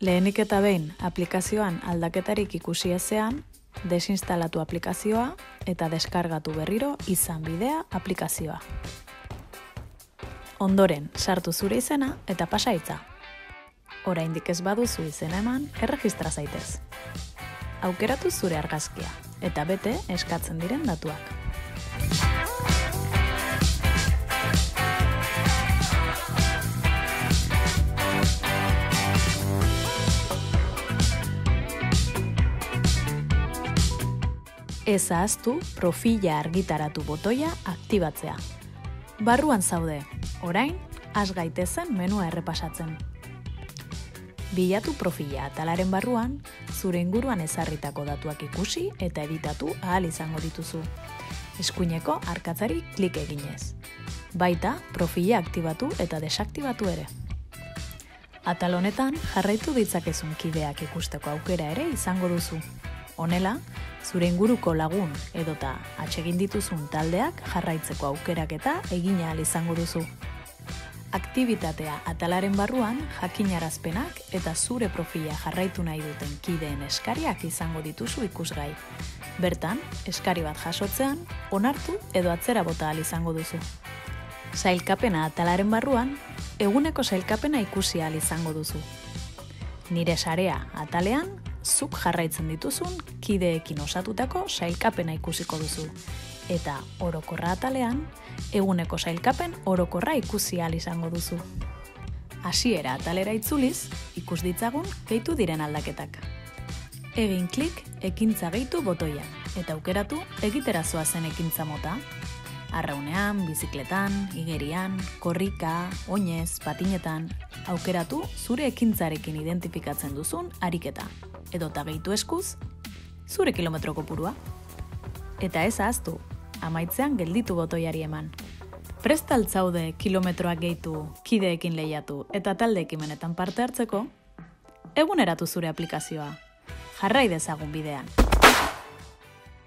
Lehenik eta behin aplikazioan aldaketarik ikusi ezean, desinstalatu aplikazioa eta deskargatu berriro izan bidea aplikazioa. Ondoren, sartu zure izena eta pasaitza. Oraindik ez baduzu izena eman, erregistra zaitez. Aukeratu zure argazkia eta bete eskatzen diren datuak. Ez ahaztu profila argitaratu botoia aktibatzea. Barruan zaude, orain, has gaitezen menua errepasatzen. Bilatu profila atalaren barruan, zure inguruan ezarritako datuak ikusi eta editatu ahal izango dituzu. Eskuineko arkatzari klik eginez. Baita, profila aktibatu eta desaktibatu ere. Atal honetan, jarraitu ditzakezun kideak ikusteko aukera ere izango duzu. Honela, zure inguruko lagun edota atsegin dituzun taldeak jarraitzeko aukerak eta egin ahal izango duzu. Aktibitatea atalaren barruan jakinarazpenak eta zure profila jarraitu nahi duten kideen eskariak izango dituzu ikusgai. Bertan, eskari bat jasotzean, onartu edo atzera bota ahal izango duzu. Sailkapena atalaren barruan, eguneko sailkapena ikusi ahal izango duzu. Nire sarea atalean zuk jarraitzen dituzun kideekin osatutako sailkapena ikusiko duzu. Eta orokorra atalean, eguneko sailkapen orokorra ikusi ahal izango duzu. Hasiera atalera itzuliz, ikus ditzagun gehitu diren aldaketak. Egin klik ekintza gehitu botoia eta aukeratu egitera zen ekintza mota. Arraunean, bizikletan, igerian, korrika, oinez, patinetan, aukeratu zure ekintzarekin identifikatzen duzun ariketa edo ta gehitu eskuz, zure kilometro kopurua. Eta ez ahaztu, amaitzean gelditu botoiari eman. Prestaltzaude kilometroak gehitu, kideekin lehiatu eta talde ekimenetan parte hartzeko, eguneratu zure aplikazioa. Jarrai dezagun bidean.